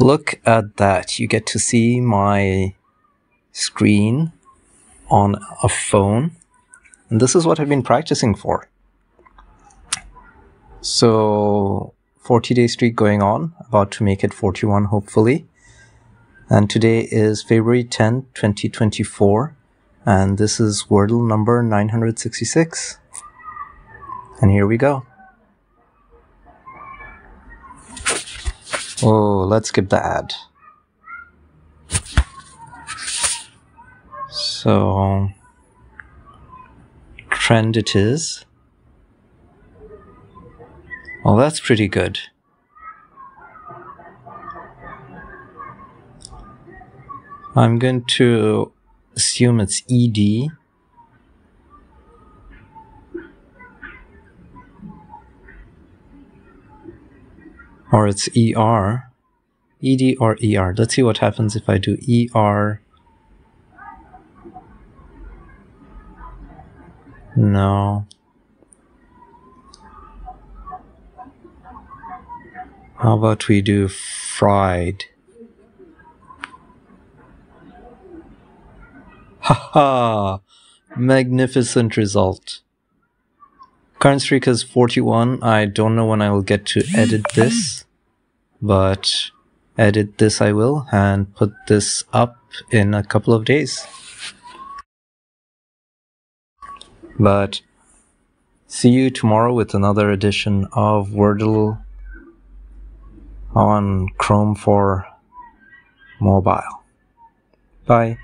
Look at that. You get to see my screen on a phone. And this is what I've been practicing for. So, 40 day streak going on, about to make it 41 hopefully. And today is February 10, 2024. And this is Wordle number 966. And here we go. Oh, let's get ad. So, trend it is. Well, that's pretty good. I'm going to assume it's ED. Or it's ER. ED or ER. Let's see what happens if I do ER. No. How about we do fried? Haha! Magnificent result. Current streak is 41. I don't know when I will get to edit this, but edit this I will and put this up in a couple of days. But see you tomorrow with another edition of Wordle on Chrome for mobile. Bye.